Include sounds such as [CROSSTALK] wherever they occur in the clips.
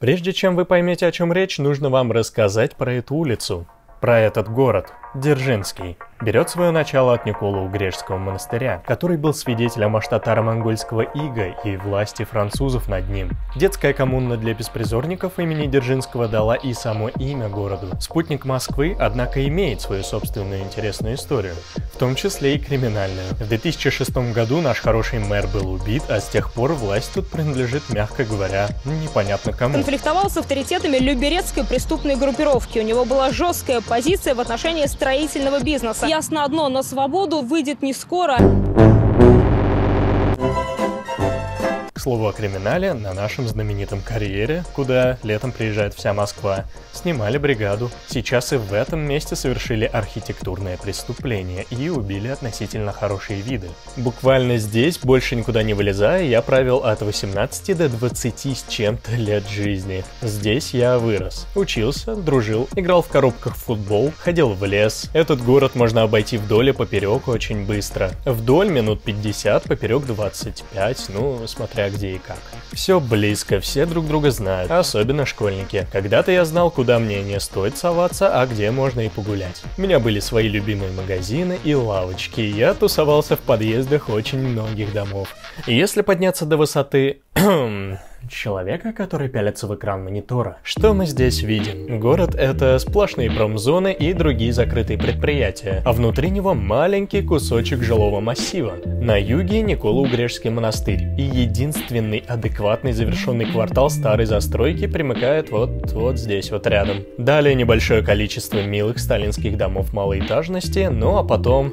Прежде чем вы поймете, о чем речь, нужно вам рассказать про эту улицу, про этот город, Дзержинский берет свое начало от Никола Грежского монастыря, который был свидетелем аж татаро-монгольского ига и власти французов над ним. Детская коммуна для беспризорников имени Дзержинского дала и само имя городу. Спутник Москвы, однако, имеет свою собственную интересную историю, в том числе и криминальную. В 2006 году наш хороший мэр был убит, а с тех пор власть тут принадлежит, мягко говоря, непонятно кому. Конфликтовал с авторитетами люберецкой преступной группировки. У него была жесткая позиция в отношении строительного бизнеса. Ясно одно, на свободу выйдет не скоро. Слову о криминале, на нашем знаменитом карьере, куда летом приезжает вся Москва, снимали бригаду. Сейчас и в этом месте совершили архитектурное преступление и убили относительно хорошие виды. Буквально здесь, больше никуда не вылезая, я провел от 18 до 20 с чем-то лет жизни. Здесь я вырос. Учился, дружил, играл в коробках в футбол, ходил в лес. Этот город можно обойти вдоль и поперек очень быстро. Вдоль минут 50, поперек 25, ну, смотря где и как. Все близко, все друг друга знают, особенно школьники. Когда-то я знал, куда мне не стоит соваться, а где можно и погулять. У меня были свои любимые магазины и лавочки, я тусовался в подъездах очень многих домов. И если подняться до высоты [CLEARS THROAT] человека, который пялится в экран монитора. Что мы здесь видим? Город — это сплошные промзоны и другие закрытые предприятия, а внутри него маленький кусочек жилого массива. На юге Никола-Угрешский монастырь, и единственный адекватный завершенный квартал старой застройки примыкает вот, вот здесь вот рядом. Далее небольшое количество милых сталинских домов малоэтажности, ну а потом...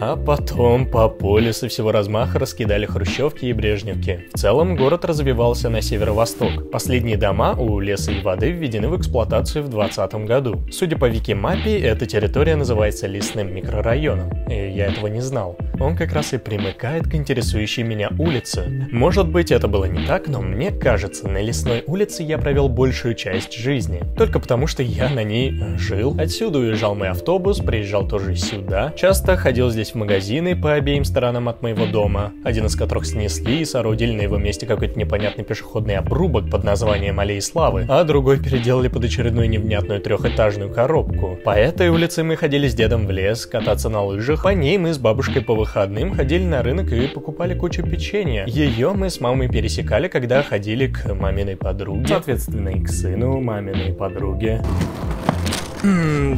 А потом по полю со всего размаха раскидали хрущевки и брежневки. В целом город развивался на северо-восток. Последние дома у леса и воды введены в эксплуатацию в 2020 году. Судя по Викимапе, эта территория называется лесным микрорайоном. И я этого не знал. Он как раз и примыкает к интересующей меня улице. Может быть, это было не так, но мне кажется, на лесной улице я провел большую часть жизни. Только потому, что я на ней жил. Отсюда уезжал мой автобус, приезжал тоже сюда. Часто ходил здесь в магазины по обеим сторонам от моего дома, один из которых снесли и соорудили на его месте какой-то непонятный пешеходный обрубок под названием Аллеи Славы, а другой переделали под очередную невнятную трехэтажную коробку. По этой улице мы ходили с дедом в лес, кататься на лыжах, по ней мы с бабушкой по выходным ходили на рынок и покупали кучу печенья. Ее мы с мамой пересекали, когда ходили к маминой подруге, соответственно и к сыну маминой подруги.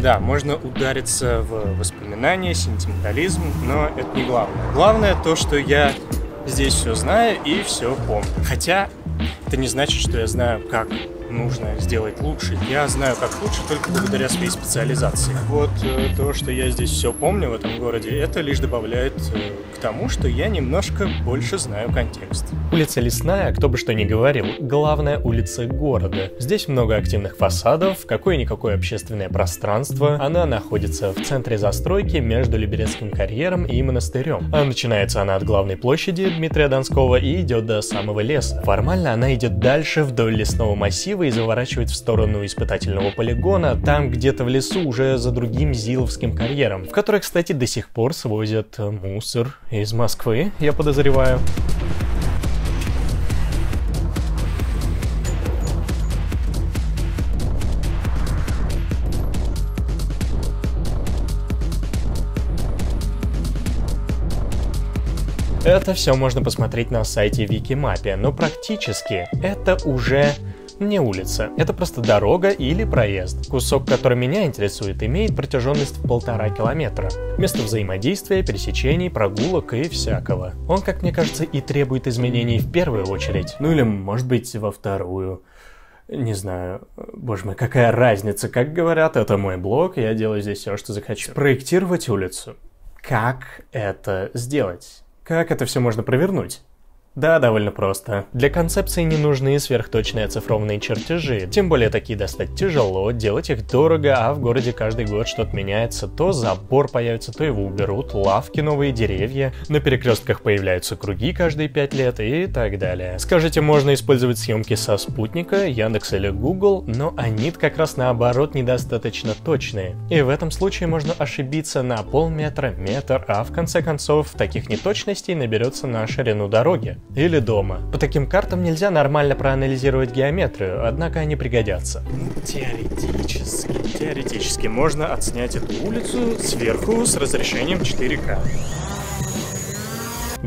Да, можно удариться в воспоминания, сентиментализм, но это не главное. Главное то, что я здесь все знаю и все помню. Хотя это не значит, что я знаю, как нужно сделать лучше. Я знаю, как лучше только благодаря своей специализации. Вот э, то, что я здесь все помню в этом городе, это лишь добавляет э, к тому, что я немножко больше знаю контекст. Улица Лесная, кто бы что ни говорил, главная улица города. Здесь много активных фасадов, какое-никакое общественное пространство. Она находится в центре застройки между Либерецким карьером и монастырем. А начинается она от главной площади Дмитрия Донского и идет до самого леса. Формально она идет дальше вдоль лесного массива и заворачивает в сторону испытательного полигона, там где-то в лесу уже за другим Зиловским карьером, в который, кстати, до сих пор свозят мусор из Москвы, я подозреваю. Это все можно посмотреть на сайте Викимапе, но практически это уже не улица, это просто дорога или проезд. Кусок, который меня интересует, имеет протяженность в полтора километра. Место взаимодействия, пересечений, прогулок и всякого. Он, как мне кажется, и требует изменений в первую очередь. Ну или, может быть, во вторую. Не знаю, боже мой, какая разница, как говорят, это мой блог, я делаю здесь все, что захочу. Проектировать улицу. Как это сделать? Как это все можно провернуть? Да, довольно просто. Для концепции не нужны сверхточные оцифрованные чертежи, тем более такие достать тяжело, делать их дорого, а в городе каждый год что-то меняется, то забор появится, то его уберут, лавки, новые деревья, на перекрестках появляются круги каждые 5 лет и так далее. Скажите, можно использовать съемки со спутника, Яндекс или Google, но они как раз наоборот недостаточно точные. И в этом случае можно ошибиться на полметра, метр, а в конце концов таких неточностей наберется на ширину дороги. Или дома. По таким картам нельзя нормально проанализировать геометрию, однако они пригодятся. Ну, теоретически, теоретически можно отснять эту улицу сверху с разрешением 4К.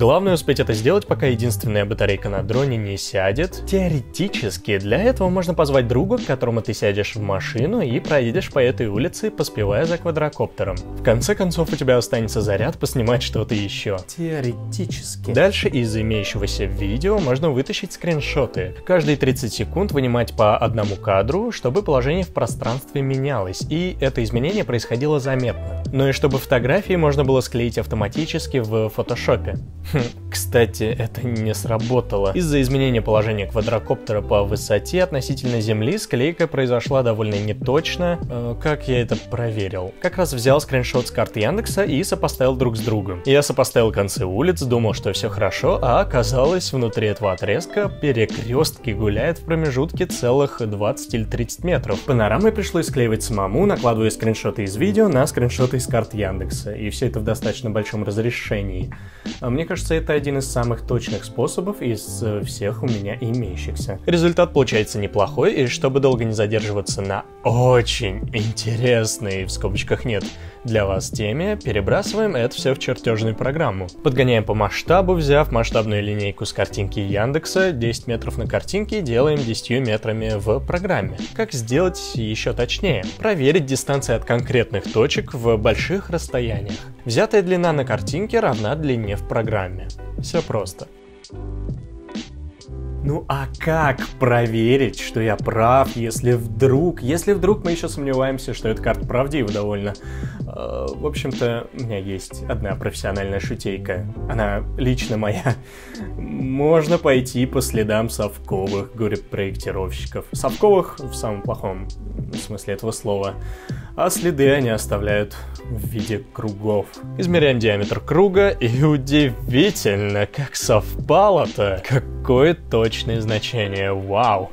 Главное успеть это сделать, пока единственная батарейка на дроне не сядет. Теоретически, для этого можно позвать друга, к которому ты сядешь в машину и проедешь по этой улице, поспевая за квадрокоптером. В конце концов, у тебя останется заряд поснимать что-то еще. Теоретически. Дальше из имеющегося видео можно вытащить скриншоты. Каждые 30 секунд вынимать по одному кадру, чтобы положение в пространстве менялось, и это изменение происходило заметно. Ну и чтобы фотографии можно было склеить автоматически в фотошопе. [LAUGHS] Кстати, это не сработало. Из-за изменения положения квадрокоптера по высоте относительно Земли склейка произошла довольно неточно. Э, как я это проверил? Как раз взял скриншот с карты Яндекса и сопоставил друг с другом. Я сопоставил концы улиц, думал, что все хорошо, а оказалось, внутри этого отрезка перекрестки гуляют в промежутке целых 20 или 30 метров. Панорамы пришлось склеивать самому, накладывая скриншоты из видео на скриншоты из карт Яндекса. И все это в достаточно большом разрешении. А мне кажется, это один из самых точных способов из э, всех у меня имеющихся. Результат получается неплохой, и чтобы долго не задерживаться на очень интересной, в скобочках нет, для вас теме, перебрасываем это все в чертежную программу. Подгоняем по масштабу, взяв масштабную линейку с картинки Яндекса, 10 метров на картинке делаем 10 метрами в программе. Как сделать еще точнее? Проверить дистанции от конкретных точек в больших расстояниях. Взятая длина на картинке равна длине в программе. Все просто. Ну а как проверить, что я прав, если вдруг, если вдруг мы еще сомневаемся, что эта карта правдива довольно? Э, в общем-то, у меня есть одна профессиональная шутейка. Она лично моя. Можно пойти по следам совковых горе-проектировщиков. Совковых в самом плохом смысле этого слова а следы они оставляют в виде кругов. Измеряем диаметр круга, и удивительно, как совпало-то! Какое точное значение, вау!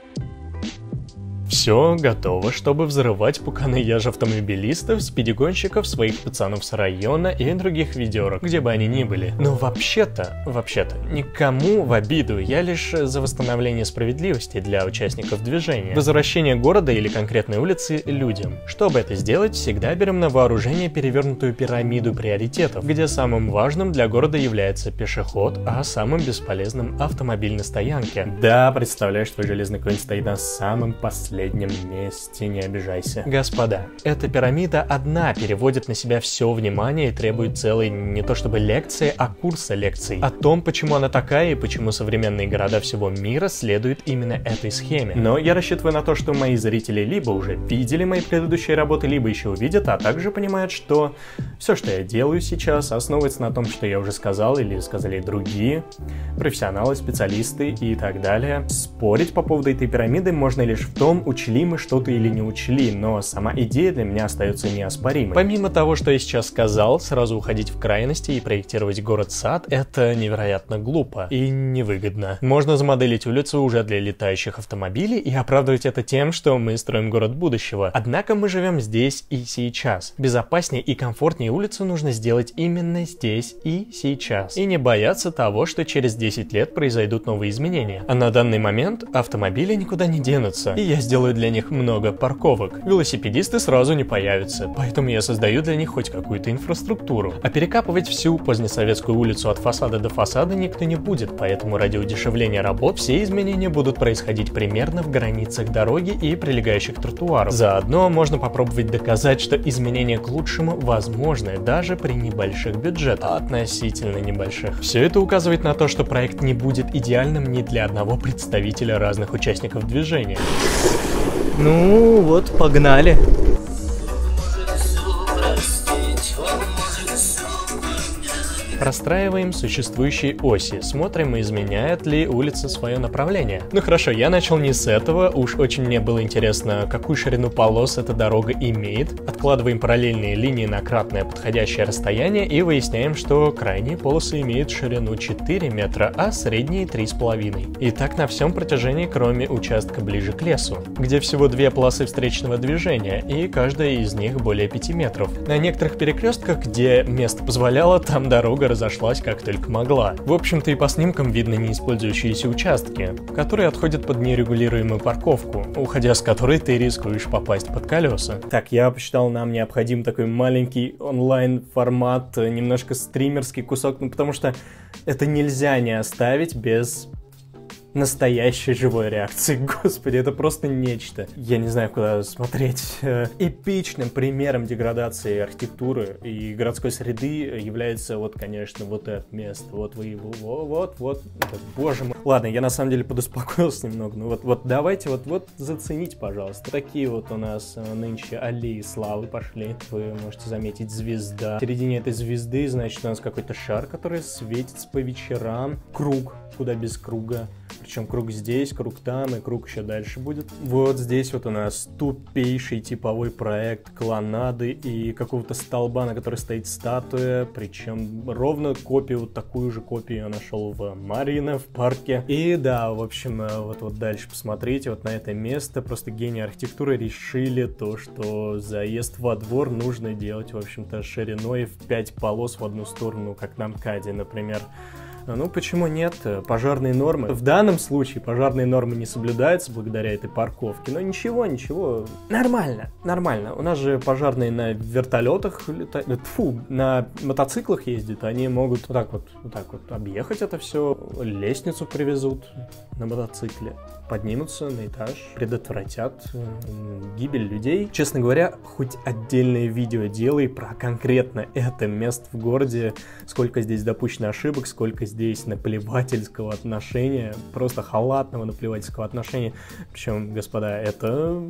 Все готово, чтобы взрывать пуканы яж автомобилистов, спидигонщиков, своих пацанов с района и других видеорок, где бы они ни были. Но вообще-то, вообще-то, никому в обиду, я лишь за восстановление справедливости для участников движения. Возвращение города или конкретной улицы людям. Чтобы это сделать, всегда берем на вооружение перевернутую пирамиду приоритетов, где самым важным для города является пешеход, а самым бесполезным автомобиль на стоянке. Да, представляешь, твой железный конь стоит на самом последнем последнем месте, не обижайся. Господа, эта пирамида одна переводит на себя все внимание и требует целой не то чтобы лекции, а курса лекций. О том, почему она такая и почему современные города всего мира следуют именно этой схеме. Но я рассчитываю на то, что мои зрители либо уже видели мои предыдущие работы, либо еще увидят, а также понимают, что все, что я делаю сейчас, основывается на том, что я уже сказал или сказали другие профессионалы, специалисты и так далее. Спорить по поводу этой пирамиды можно лишь в том, учли мы что-то или не учли, но сама идея для меня остается неоспоримой. Помимо того, что я сейчас сказал, сразу уходить в крайности и проектировать город-сад, это невероятно глупо и невыгодно. Можно замоделить улицу уже для летающих автомобилей и оправдывать это тем, что мы строим город будущего. Однако мы живем здесь и сейчас. Безопаснее и комфортнее улицу нужно сделать именно здесь и сейчас. И не бояться того, что через 10 лет произойдут новые изменения. А на данный момент автомобили никуда не денутся. И я сделал делаю для них много парковок. Велосипедисты сразу не появятся, поэтому я создаю для них хоть какую-то инфраструктуру. А перекапывать всю позднесоветскую улицу от фасада до фасада никто не будет, поэтому ради удешевления работ все изменения будут происходить примерно в границах дороги и прилегающих тротуаров. Заодно можно попробовать доказать, что изменения к лучшему возможны даже при небольших бюджетах, относительно небольших. Все это указывает на то, что проект не будет идеальным ни для одного представителя разных участников движения. Ну вот, погнали. Простраиваем существующие оси, смотрим, изменяет ли улица свое направление. Ну хорошо, я начал не с этого, уж очень мне было интересно, какую ширину полос эта дорога имеет. Откладываем параллельные линии на кратное подходящее расстояние и выясняем, что крайние полосы имеют ширину 4 метра, а средние 3,5. И так на всем протяжении, кроме участка ближе к лесу, где всего две полосы встречного движения, и каждая из них более 5 метров. На некоторых перекрестках, где место позволяло, там дорога разошлась как только могла. В общем-то и по снимкам видно неиспользующиеся участки, которые отходят под нерегулируемую парковку, уходя с которой ты рискуешь попасть под колеса. Так, я посчитал, нам необходим такой маленький онлайн-формат, немножко стримерский кусок, ну потому что это нельзя не оставить без настоящей живой реакции. [LAUGHS] Господи, это просто нечто. Я не знаю, куда смотреть. Э, эпичным примером деградации архитектуры и городской среды является вот, конечно, вот это место. Вот вы его, вот, вот, вот. Боже мой. Ладно, я на самом деле подуспокоился [LAUGHS] немного. Ну вот, вот давайте вот, вот зацените, пожалуйста. Такие вот у нас э, нынче аллеи славы пошли. Вы можете заметить звезда. В середине этой звезды, значит, у нас какой-то шар, который светится по вечерам. Круг, куда без круга. Причем круг здесь, круг там и круг еще дальше будет. Вот здесь вот у нас тупейший типовой проект клонады и какого-то столба, на котором стоит статуя. Причем ровно копию, вот такую же копию я нашел в Марина, в парке. И да, в общем, э, вот, вот дальше посмотрите, вот на это место просто гении архитектуры решили то, что заезд во двор нужно делать, в общем-то, шириной в 5 полос в одну сторону, как на МКАДе, например. Ну, почему нет? Пожарные нормы. В данном случае пожарные нормы не соблюдаются благодаря этой парковке. Но ничего, ничего. Нормально, нормально. У нас же пожарные на вертолетах летают. Фу, на мотоциклах ездят. Они могут вот так вот, вот так вот объехать это все. Лестницу привезут на мотоцикле поднимутся на этаж, предотвратят гибель людей. Честно говоря, хоть отдельное видео делай про конкретно это место в городе, сколько здесь допущено ошибок, сколько здесь наплевательского отношения, просто халатного наплевательского отношения. Причем, господа, это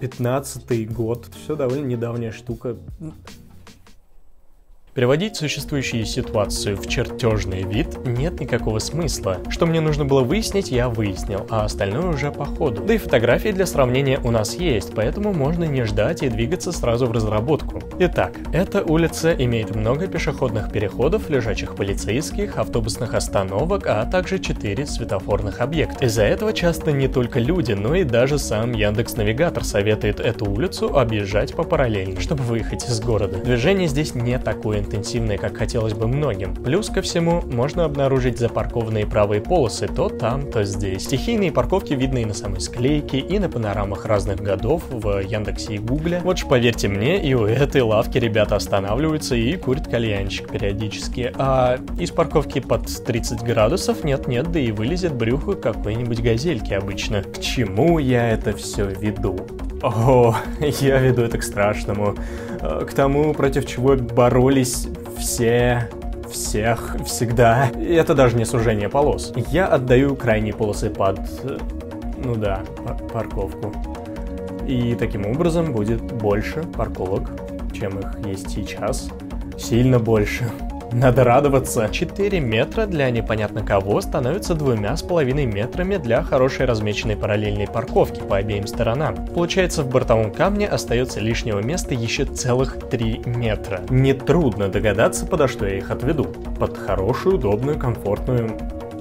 15-й год, все довольно недавняя штука. Переводить существующую ситуацию в чертежный вид нет никакого смысла. Что мне нужно было выяснить, я выяснил, а остальное уже по ходу. Да и фотографии для сравнения у нас есть, поэтому можно не ждать и двигаться сразу в разработку. Итак, эта улица имеет много пешеходных переходов, лежачих полицейских, автобусных остановок, а также 4 светофорных объекта. Из-за этого часто не только люди, но и даже сам Яндекс Навигатор советует эту улицу объезжать по параллельно, чтобы выехать из города. Движение здесь не такое интенсивной, как хотелось бы многим. Плюс ко всему, можно обнаружить запаркованные правые полосы то там, то здесь. Стихийные парковки видны и на самой склейке, и на панорамах разных годов в Яндексе и Гугле. Вот ж поверьте мне, и у этой лавки ребята останавливаются и курят кальянчик периодически. А из парковки под 30 градусов нет-нет, да и вылезет брюхо какой-нибудь газельки обычно. К чему я это все веду? О, [LAUGHS] я веду это к страшному. Э, к тому, против чего боролись все всех всегда. И это даже не сужение полос. Я отдаю крайние полосы под, э, ну да, парковку. И таким образом будет больше парковок, чем их есть сейчас. Сильно больше. Надо радоваться. 4 метра для непонятно кого становятся двумя с половиной метрами для хорошей размеченной параллельной парковки по обеим сторонам. Получается, в бортовом камне остается лишнего места еще целых 3 метра. Нетрудно догадаться, подо что я их отведу. Под хорошую, удобную, комфортную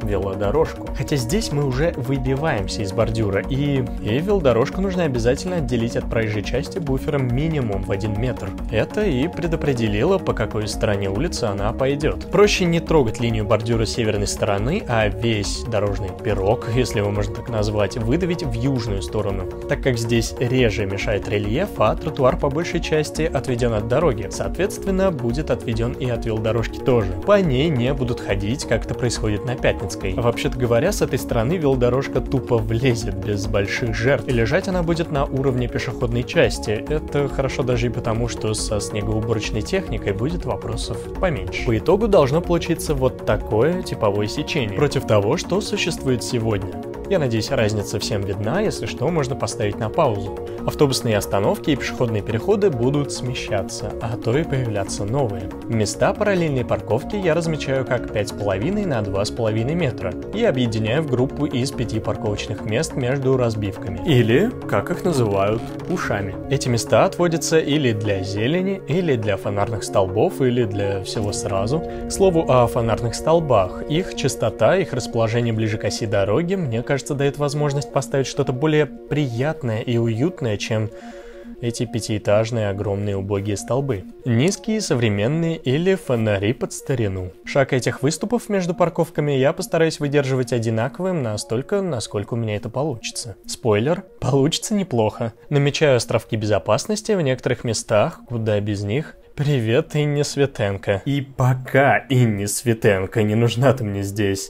велодорожку. Хотя здесь мы уже выбиваемся из бордюра, и, и велодорожку нужно обязательно отделить от проезжей части буфером минимум в 1 метр. Это и предопределило, по какой стороне улицы она пойдет. Проще не трогать линию бордюра северной стороны, а весь дорожный пирог, если его можно так назвать, выдавить в южную сторону, так как здесь реже мешает рельеф, а тротуар по большей части отведен от дороги. Соответственно, будет отведен и от велодорожки тоже. По ней не будут ходить, как это происходит на пятницу Пятницкой. Вообще-то говоря, с этой стороны велодорожка тупо влезет без больших жертв, и лежать она будет на уровне пешеходной части. Это хорошо даже и потому, что со снегоуборочной техникой будет вопросов поменьше. По итогу должно получиться вот такое типовое сечение, против того, что существует сегодня. Я надеюсь, разница всем видна, если что, можно поставить на паузу. Автобусные остановки и пешеходные переходы будут смещаться, а то и появляться новые. Места параллельной парковки я размечаю как 5,5 на 2,5 метра и объединяю в группу из 5 парковочных мест между разбивками. Или, как их называют, ушами. Эти места отводятся или для зелени, или для фонарных столбов, или для всего сразу. К слову о фонарных столбах. Их частота, их расположение ближе к оси дороги, мне кажется, дает возможность поставить что-то более приятное и уютное, чем эти пятиэтажные огромные убогие столбы. Низкие, современные или фонари под старину. Шаг этих выступов между парковками я постараюсь выдерживать одинаковым настолько, насколько у меня это получится. Спойлер, получится неплохо. Намечаю островки безопасности в некоторых местах, куда без них Привет, Инне Светенко. И пока Инне Светенко не нужна ты мне здесь,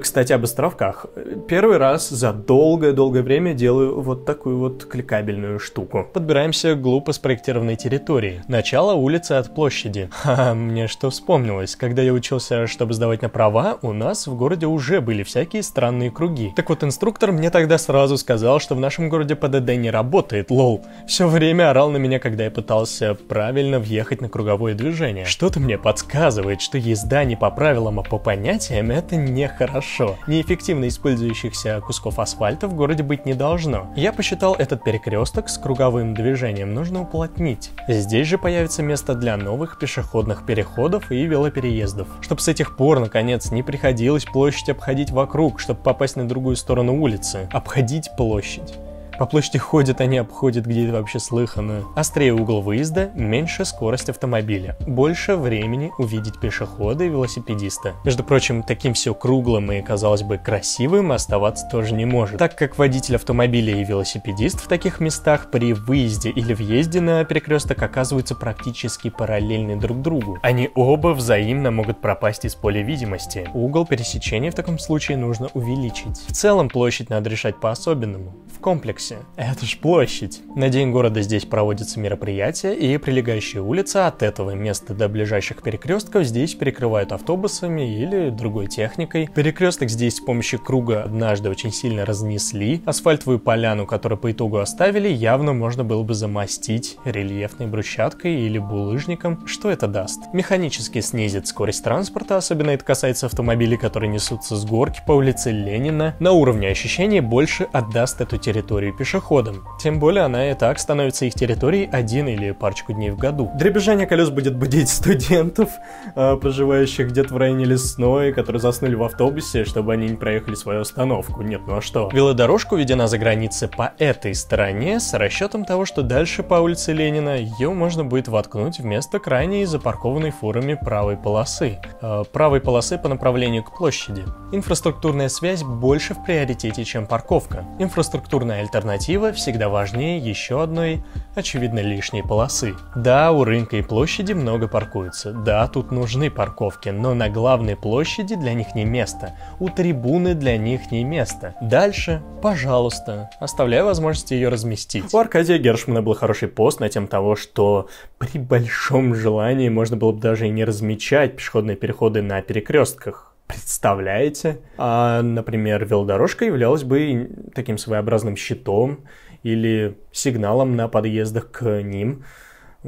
кстати, об островках. Первый раз за долгое-долгое время делаю вот такую вот кликабельную штуку. Подбираемся к глупо спроектированной территории. Начало улицы от площади. [LAUGHS] Ха, мне что вспомнилось. Когда я учился, чтобы сдавать на права, у нас в городе уже были всякие странные круги. Так вот, инструктор мне тогда сразу сказал, что в нашем городе ПДД не работает, лол. Все время орал на меня, когда я пытался правильно въехать на круговое движение. Что-то мне подсказывает, что езда не по правилам, а по понятиям это не хорошо. Неэффективно использующихся кусков асфальта в городе быть не должно. Я посчитал этот перекресток с круговым движением нужно уплотнить. Здесь же появится место для новых пешеходных переходов и велопереездов. Чтобы с этих пор, наконец, не приходилось площадь обходить вокруг, чтобы попасть на другую сторону улицы. Обходить площадь. По площади ходят, они обходят, где это вообще слыхано. Острее угол выезда, меньше скорость автомобиля. Больше времени увидеть пешехода и велосипедиста. Между прочим, таким все круглым и, казалось бы, красивым оставаться тоже не может. Так как водитель автомобиля и велосипедист в таких местах при выезде или въезде на перекресток оказываются практически параллельны друг другу. Они оба взаимно могут пропасть из поля видимости. Угол пересечения в таком случае нужно увеличить. В целом площадь надо решать по-особенному. В комплексе комплексе. Это ж площадь. На День города здесь проводятся мероприятия, и прилегающая улица от этого места до ближайших перекрестков здесь перекрывают автобусами или другой техникой. Перекресток здесь с помощью круга однажды очень сильно разнесли. Асфальтовую поляну, которую по итогу оставили, явно можно было бы замостить рельефной брусчаткой или булыжником. Что это даст? Механически снизит скорость транспорта, особенно это касается автомобилей, которые несутся с горки по улице Ленина. На уровне ощущений больше отдаст эту территорию пешеходам. Тем более она и так становится их территорией один или парочку дней в году. Дребезжание колес будет будить студентов, а, проживающих где-то в районе Лесной, которые заснули в автобусе, чтобы они не проехали свою остановку. Нет, ну а что? Велодорожка уведена за границы по этой стороне с расчетом того, что дальше по улице Ленина ее можно будет воткнуть вместо крайней запаркованной фурами правой полосы. Э, правой полосы по направлению к площади. Инфраструктурная связь больше в приоритете, чем парковка. Инфраструктурная альтернатива альтернатива всегда важнее еще одной, очевидно, лишней полосы. Да, у рынка и площади много паркуются, да, тут нужны парковки, но на главной площади для них не место, у трибуны для них не место. Дальше, пожалуйста, оставляю возможность ее разместить. У Аркадия Гершмана был хороший пост на тему того, что при большом желании можно было бы даже и не размечать пешеходные переходы на перекрестках. Представляете? А, например, велодорожка являлась бы таким своеобразным щитом или сигналом на подъездах к ним,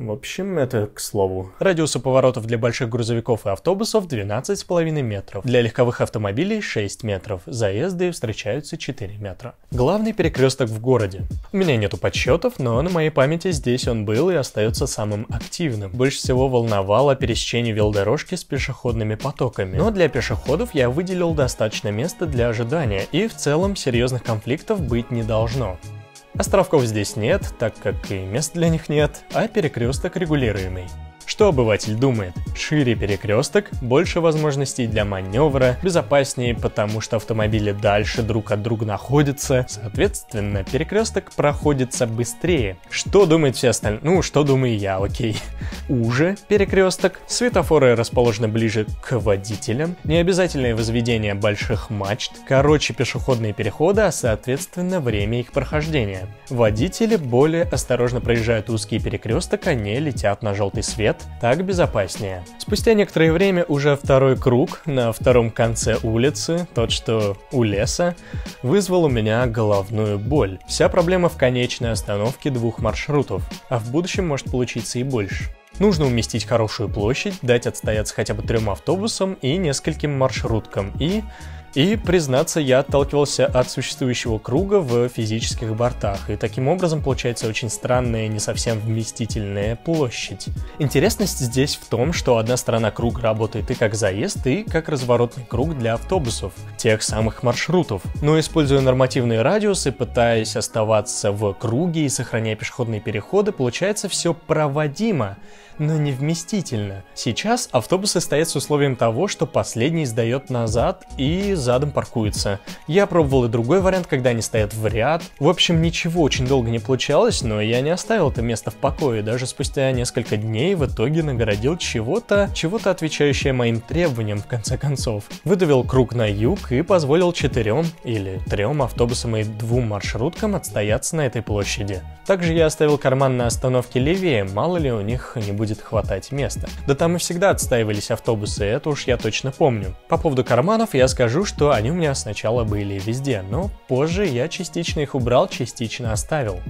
в общем, это к слову. Радиусы поворотов для больших грузовиков и автобусов 12,5 метров. Для легковых автомобилей 6 метров. Заезды встречаются 4 метра. Главный перекресток в городе. У меня нету подсчетов, но на моей памяти здесь он был и остается самым активным. Больше всего волновало пересечение велодорожки с пешеходными потоками. Но для пешеходов я выделил достаточно места для ожидания, и в целом серьезных конфликтов быть не должно. Островков здесь нет, так как и мест для них нет, а перекресток регулируемый. Что обыватель думает? Шире перекресток, больше возможностей для маневра, безопаснее, потому что автомобили дальше друг от друга находятся. Соответственно, перекресток проходится быстрее. Что думает все остальные? Ну, что думаю я, окей. Уже перекресток, светофоры расположены ближе к водителям, необязательное возведение больших мачт, короче пешеходные переходы, а соответственно время их прохождения. Водители более осторожно проезжают узкий перекресток, они летят на желтый свет, нет, так безопаснее. Спустя некоторое время уже второй круг на втором конце улицы, тот что у леса, вызвал у меня головную боль. Вся проблема в конечной остановке двух маршрутов, а в будущем может получиться и больше. Нужно уместить хорошую площадь, дать отстояться хотя бы трем автобусам и нескольким маршруткам, и И, признаться, я отталкивался от существующего круга в физических бортах, и таким образом получается очень странная, не совсем вместительная площадь. Интересность здесь в том, что одна сторона круга работает и как заезд, и как разворотный круг для автобусов, тех самых маршрутов. Но используя нормативные радиусы, пытаясь оставаться в круге и сохраняя пешеходные переходы, получается все проводимо но не вместительно. Сейчас автобусы стоят с условием того, что последний сдает назад и задом паркуется. Я пробовал и другой вариант, когда они стоят в ряд. В общем, ничего очень долго не получалось, но я не оставил это место в покое. Даже спустя несколько дней в итоге нагородил чего-то, чего-то отвечающее моим требованиям в конце концов. Выдавил круг на юг и позволил четырем или трем автобусам и двум маршруткам отстояться на этой площади. Также я оставил карман на остановке левее, мало ли у них не будет будет хватать места. Да там и всегда отстаивались автобусы, это уж я точно помню. По поводу карманов я скажу, что они у меня сначала были везде, но позже я частично их убрал, частично оставил.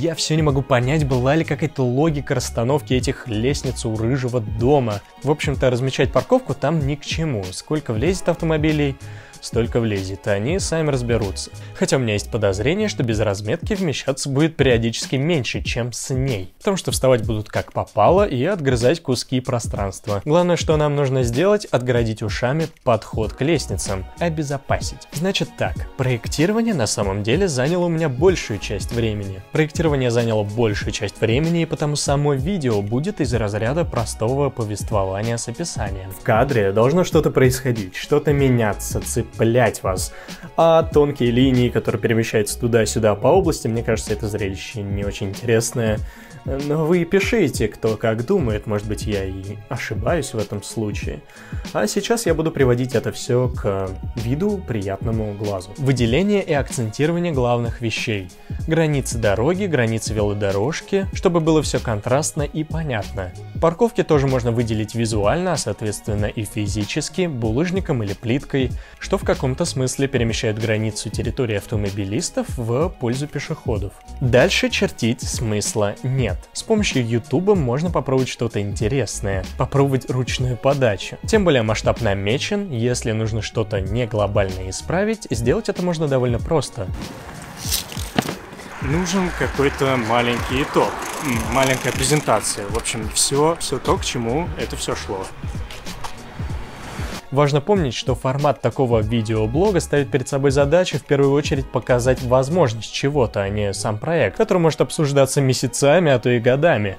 Я все не могу понять, была ли какая-то логика расстановки этих лестниц у рыжего дома. В общем-то, размечать парковку там ни к чему. Сколько влезет автомобилей, столько влезет, а они сами разберутся. Хотя у меня есть подозрение, что без разметки вмещаться будет периодически меньше, чем с ней. Потому что вставать будут как попало и отгрызать куски пространства. Главное, что нам нужно сделать, отгородить ушами подход к лестницам, обезопасить. Значит так, проектирование на самом деле заняло у меня большую часть времени. Проектирование заняло большую часть времени, и потому само видео будет из разряда простого повествования с описанием. В кадре должно что-то происходить, что-то меняться, цепь цеплять вас. А тонкие линии, которые перемещаются туда-сюда по области, мне кажется, это зрелище не очень интересное. Но вы пишите, кто как думает, может быть, я и ошибаюсь в этом случае. А сейчас я буду приводить это все к виду приятному глазу. Выделение и акцентирование главных вещей. Границы дороги, границы велодорожки, чтобы было все контрастно и понятно. Парковки тоже можно выделить визуально, а соответственно и физически, булыжником или плиткой, что в каком-то смысле перемещает границу территории автомобилистов в пользу пешеходов. Дальше чертить смысла нет. С помощью YouTube можно попробовать что-то интересное, попробовать ручную подачу. Тем более масштаб намечен, если нужно что-то не глобальное исправить, сделать это можно довольно просто. Нужен какой-то маленький итог, маленькая презентация. В общем, все, все то, к чему это все шло. Важно помнить, что формат такого видеоблога ставит перед собой задачу в первую очередь показать возможность чего-то, а не сам проект, который может обсуждаться месяцами, а то и годами.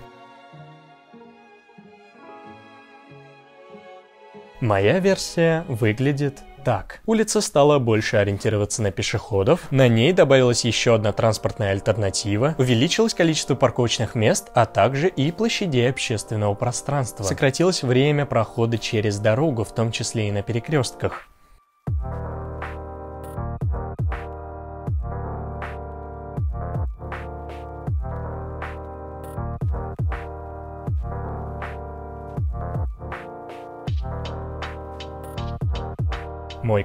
Моя версия выглядит так. Улица стала больше ориентироваться на пешеходов, на ней добавилась еще одна транспортная альтернатива, увеличилось количество парковочных мест, а также и площадей общественного пространства. Сократилось время прохода через дорогу, в том числе и на перекрестках.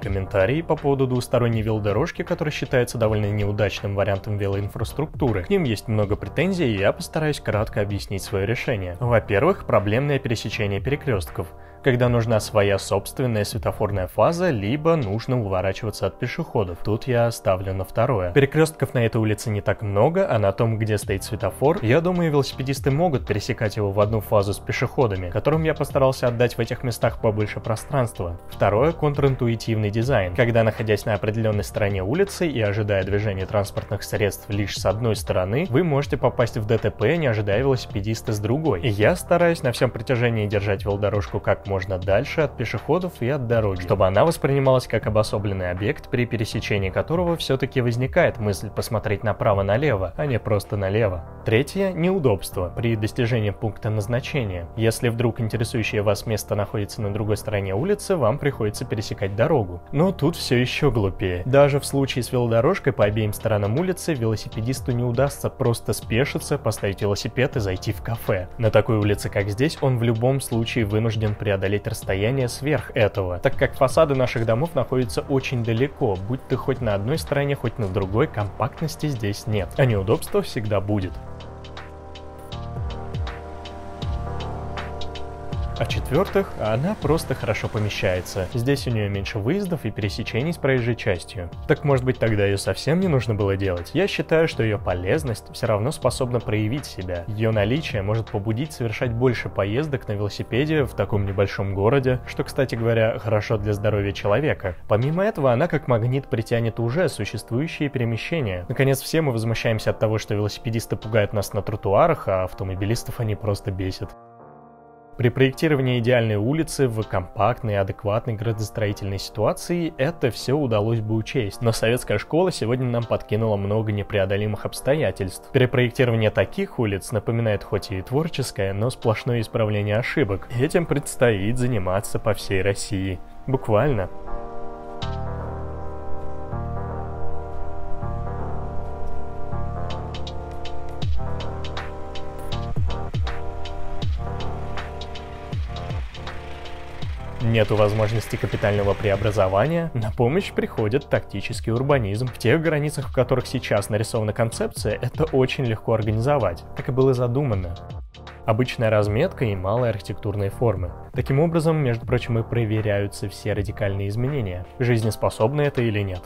Мой комментарий по поводу двусторонней велодорожки, которая считается довольно неудачным вариантом велоинфраструктуры. К ним есть много претензий, и я постараюсь кратко объяснить свое решение. Во-первых, проблемное пересечение перекрестков когда нужна своя собственная светофорная фаза, либо нужно уворачиваться от пешеходов. Тут я ставлю на второе. Перекрестков на этой улице не так много, а на том, где стоит светофор, я думаю, велосипедисты могут пересекать его в одну фазу с пешеходами, которым я постарался отдать в этих местах побольше пространства. Второе — контринтуитивный дизайн. Когда, находясь на определенной стороне улицы и ожидая движения транспортных средств лишь с одной стороны, вы можете попасть в ДТП, не ожидая велосипедиста с другой. И я стараюсь на всем протяжении держать велодорожку как можно можно дальше от пешеходов и от дороги, чтобы она воспринималась как обособленный объект, при пересечении которого все-таки возникает мысль посмотреть направо-налево, а не просто налево. Третье – неудобство при достижении пункта назначения. Если вдруг интересующее вас место находится на другой стороне улицы, вам приходится пересекать дорогу. Но тут все еще глупее. Даже в случае с велодорожкой по обеим сторонам улицы велосипедисту не удастся просто спешиться, поставить велосипед и зайти в кафе. На такой улице, как здесь, он в любом случае вынужден преодолеть расстояние сверх этого, так как фасады наших домов находятся очень далеко, будь ты хоть на одной стороне, хоть на другой, компактности здесь нет, а неудобства всегда будет. А в-четвертых, она просто хорошо помещается. Здесь у нее меньше выездов и пересечений с проезжей частью. Так может быть тогда ее совсем не нужно было делать? Я считаю, что ее полезность все равно способна проявить себя. Ее наличие может побудить совершать больше поездок на велосипеде в таком небольшом городе, что, кстати говоря, хорошо для здоровья человека. Помимо этого, она как магнит притянет уже существующие перемещения. Наконец, все мы возмущаемся от того, что велосипедисты пугают нас на тротуарах, а автомобилистов они просто бесят. При проектировании идеальной улицы в компактной адекватной градостроительной ситуации это все удалось бы учесть, но советская школа сегодня нам подкинула много непреодолимых обстоятельств. Перепроектирование таких улиц напоминает хоть и творческое, но сплошное исправление ошибок. Этим предстоит заниматься по всей России. Буквально. Нету возможности капитального преобразования, на помощь приходит тактический урбанизм. В тех границах, в которых сейчас нарисована концепция, это очень легко организовать, как и было задумано. Обычная разметка и малые архитектурные формы. Таким образом, между прочим, и проверяются все радикальные изменения, жизнеспособны это или нет.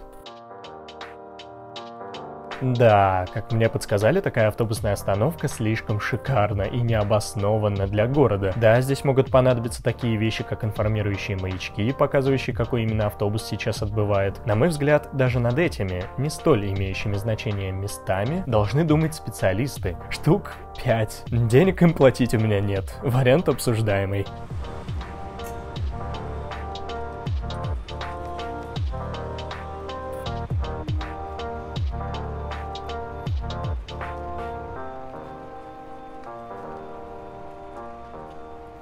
Да, как мне подсказали, такая автобусная остановка слишком шикарна и необоснованна для города. Да, здесь могут понадобиться такие вещи, как информирующие маячки, показывающие, какой именно автобус сейчас отбывает. На мой взгляд, даже над этими, не столь имеющими значение местами, должны думать специалисты. Штук 5. Денег им платить у меня нет. Вариант обсуждаемый.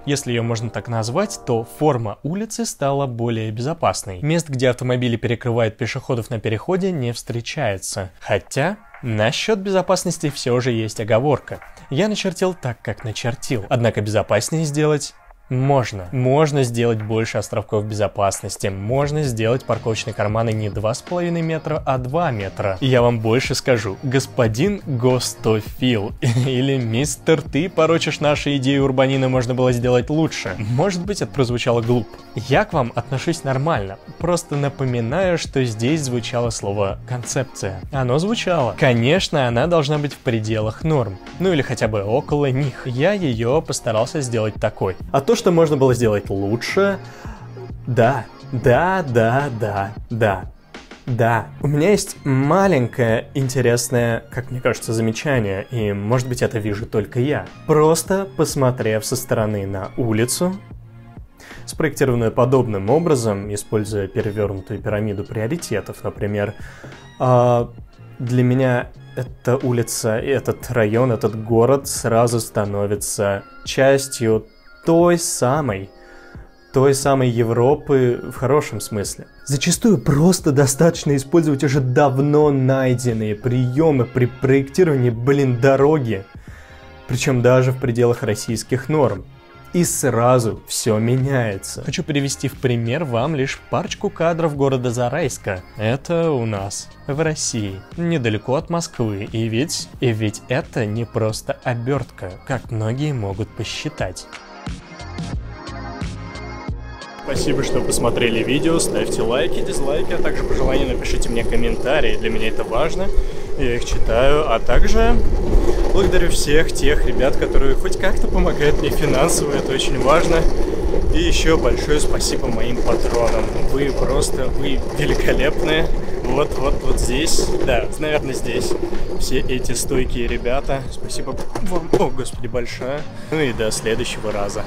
Если ее можно так назвать, то форма улицы стала более безопасной. Мест, где автомобили перекрывают пешеходов на переходе, не встречается. Хотя, Насчет безопасности все же есть оговорка. Я начертил так, как начертил. Однако безопаснее сделать можно. Можно сделать больше островков безопасности. Можно сделать парковочные карманы не 2,5 метра, а 2 метра. И я вам больше скажу. Господин Гостофил [LAUGHS] или мистер, ты порочишь наши идеи урбанина можно было сделать лучше. Может быть, это прозвучало глупо. Я к вам отношусь нормально. Просто напоминаю, что здесь звучало слово «концепция». Оно звучало. Конечно, она должна быть в пределах норм. Ну или хотя бы около них. Я ее постарался сделать такой. А то, что можно было сделать лучше, да, да, да, да, да. Да, у меня есть маленькое интересное, как мне кажется, замечание, и может быть это вижу только я. Просто посмотрев со стороны на улицу, спроектированную подобным образом, используя перевернутую пирамиду приоритетов, например, э, для меня эта улица, этот район, этот город сразу становится частью той самой, той самой Европы в хорошем смысле. Зачастую просто достаточно использовать уже давно найденные приемы при проектировании, блин, дороги. Причем даже в пределах российских норм. И сразу все меняется. Хочу привести в пример вам лишь парочку кадров города Зарайска. Это у нас, в России, недалеко от Москвы. И ведь, и ведь это не просто обертка, как многие могут посчитать. Спасибо, что посмотрели видео, ставьте лайки, дизлайки, а также пожелания напишите мне комментарии, для меня это важно, я их читаю, а также благодарю всех тех ребят, которые хоть как-то помогают мне финансово, это очень важно. И еще большое спасибо моим патронам, вы просто, вы великолепные. Вот, вот, вот здесь, да, наверное, здесь. Все эти стойкие ребята. Спасибо вам, о, господи, большое. Ну и до следующего раза.